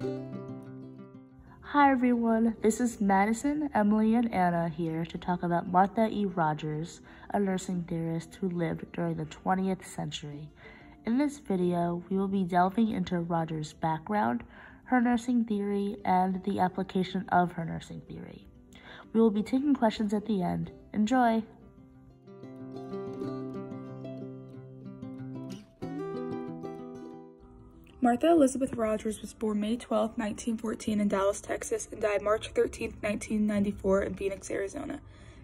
Hi everyone, this is Madison, Emily, and Anna here to talk about Martha E. Rogers, a nursing theorist who lived during the 20th century. In this video, we will be delving into Rogers' background, her nursing theory, and the application of her nursing theory. We will be taking questions at the end. Enjoy! Martha Elizabeth Rogers was born May 12, 1914 in Dallas, Texas, and died March 13, 1994 in Phoenix, Arizona.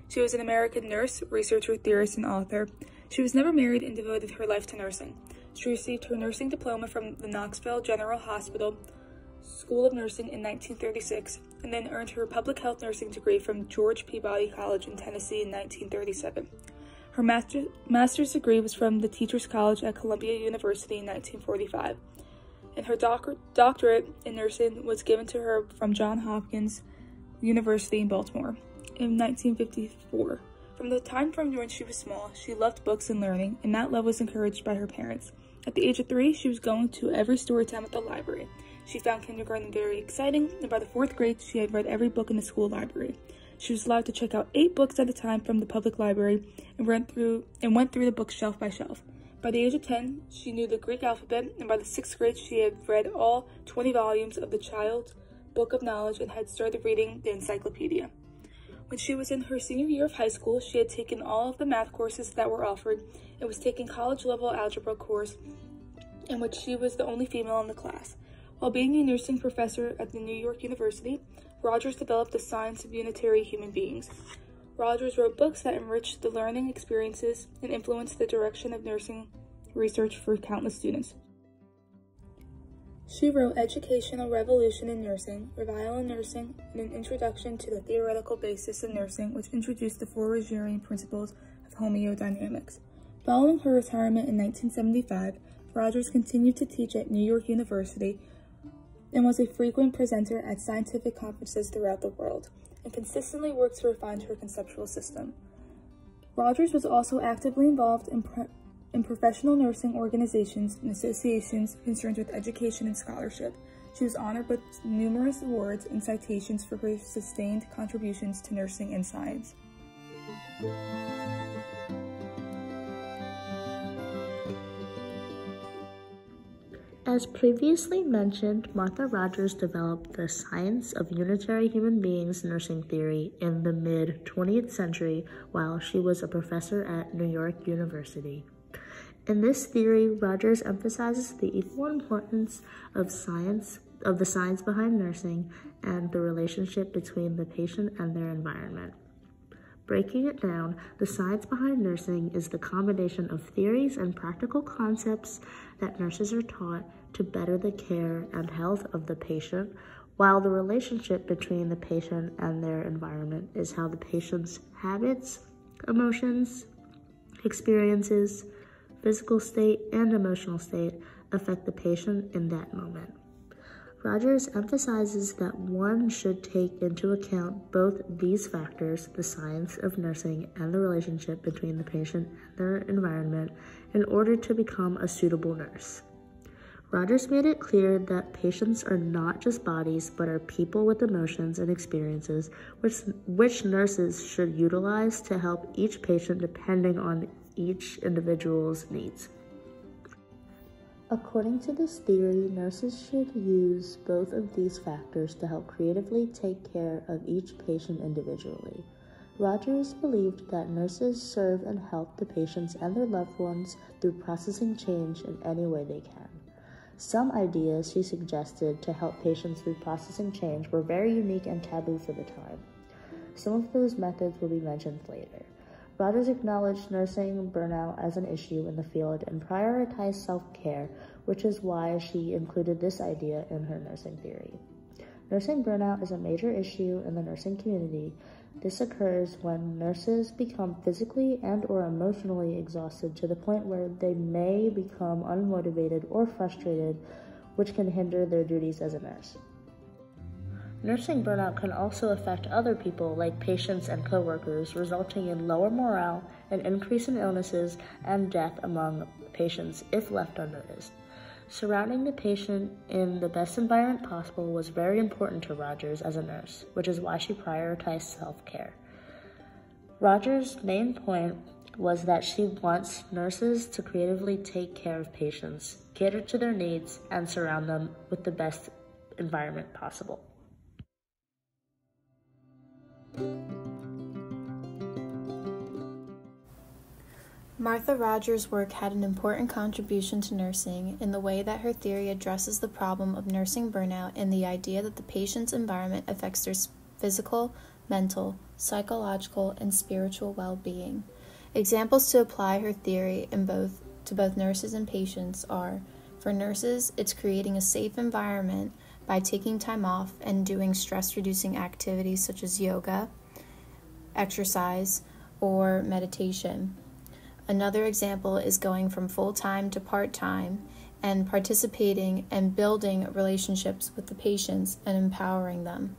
She was an American nurse, researcher, theorist, and author. She was never married and devoted her life to nursing. She received her nursing diploma from the Knoxville General Hospital School of Nursing in 1936, and then earned her public health nursing degree from George Peabody College in Tennessee in 1937. Her master, master's degree was from the Teachers College at Columbia University in 1945 and her doc doctorate in nursing was given to her from Johns Hopkins University in Baltimore in 1954. From the time from when she was small, she loved books and learning, and that love was encouraged by her parents. At the age of three, she was going to every story time at the library. She found kindergarten very exciting, and by the fourth grade, she had read every book in the school library. She was allowed to check out eight books at a time from the public library and through and went through the books shelf by shelf. By the age of 10, she knew the Greek alphabet, and by the sixth grade, she had read all 20 volumes of the Child's Book of Knowledge and had started reading the encyclopedia. When she was in her senior year of high school, she had taken all of the math courses that were offered and was taking college-level algebra course in which she was the only female in the class. While being a nursing professor at the New York University, Rogers developed the science of unitary human beings. Rogers wrote books that enriched the learning experiences and influenced the direction of nursing research for countless students. She wrote Educational Revolution in Nursing, Revival in Nursing, and an introduction to the theoretical basis of nursing, which introduced the four Rogerian principles of homeodynamics. Following her retirement in 1975, Rogers continued to teach at New York University and was a frequent presenter at scientific conferences throughout the world and consistently worked to refine her conceptual system. Rogers was also actively involved in, in professional nursing organizations and associations concerned with education and scholarship. She was honored with numerous awards and citations for her sustained contributions to nursing and science. As previously mentioned, Martha Rogers developed the science of unitary human beings nursing theory in the mid 20th century while she was a professor at New York University. In this theory, Rogers emphasizes the equal importance of science of the science behind nursing and the relationship between the patient and their environment. Breaking it down, the science behind nursing is the combination of theories and practical concepts that nurses are taught to better the care and health of the patient, while the relationship between the patient and their environment is how the patient's habits, emotions, experiences, physical state, and emotional state affect the patient in that moment. Rogers emphasizes that one should take into account both these factors, the science of nursing and the relationship between the patient and their environment, in order to become a suitable nurse. Rogers made it clear that patients are not just bodies, but are people with emotions and experiences, which, which nurses should utilize to help each patient depending on each individual's needs. According to this theory, nurses should use both of these factors to help creatively take care of each patient individually. Rogers believed that nurses serve and help the patients and their loved ones through processing change in any way they can. Some ideas she suggested to help patients through processing change were very unique and taboo for the time. Some of those methods will be mentioned later. Rogers acknowledged nursing burnout as an issue in the field and prioritized self-care, which is why she included this idea in her nursing theory. Nursing burnout is a major issue in the nursing community. This occurs when nurses become physically and or emotionally exhausted to the point where they may become unmotivated or frustrated, which can hinder their duties as a nurse. Nursing burnout can also affect other people, like patients and coworkers, resulting in lower morale, an increase in illnesses, and death among patients if left unnoticed. Surrounding the patient in the best environment possible was very important to Rogers as a nurse, which is why she prioritized self care. Rogers' main point was that she wants nurses to creatively take care of patients, cater to their needs, and surround them with the best environment possible. Martha Rogers' work had an important contribution to nursing in the way that her theory addresses the problem of nursing burnout and the idea that the patient's environment affects their physical, mental, psychological, and spiritual well being. Examples to apply her theory in both to both nurses and patients are for nurses, it's creating a safe environment by taking time off and doing stress reducing activities such as yoga, exercise, or meditation. Another example is going from full time to part time and participating and building relationships with the patients and empowering them.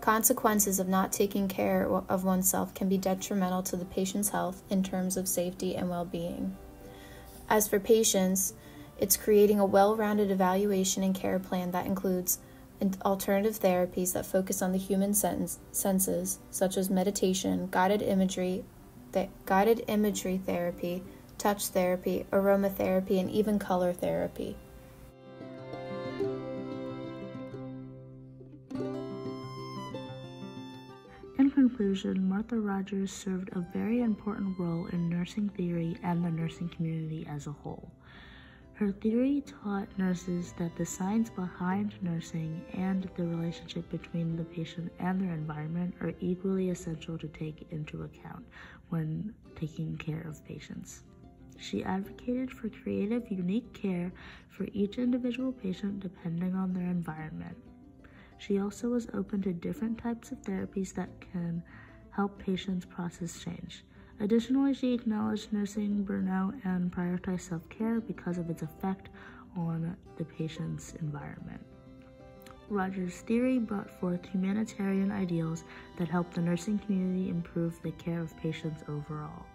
Consequences of not taking care of oneself can be detrimental to the patient's health in terms of safety and well being. As for patients, it's creating a well rounded evaluation and care plan that includes alternative therapies that focus on the human senses, such as meditation, guided imagery, th- guided imagery therapy, touch therapy, aromatherapy, and even color therapy. In conclusion, Martha Rogers served a very important role in nursing theory and the nursing community as a whole. Her theory taught nurses that the science behind nursing and the relationship between the patient and their environment are equally essential to take into account when taking care of patients. She advocated for creative, unique care for each individual patient depending on their environment. She also was open to different types of therapies that can help patients process change. Additionally, she acknowledged nursing burnout and prioritized self care because of its effect on the patient's environment. Rogers' theory brought forth humanitarian ideals that helped the nursing community improve the care of patients overall.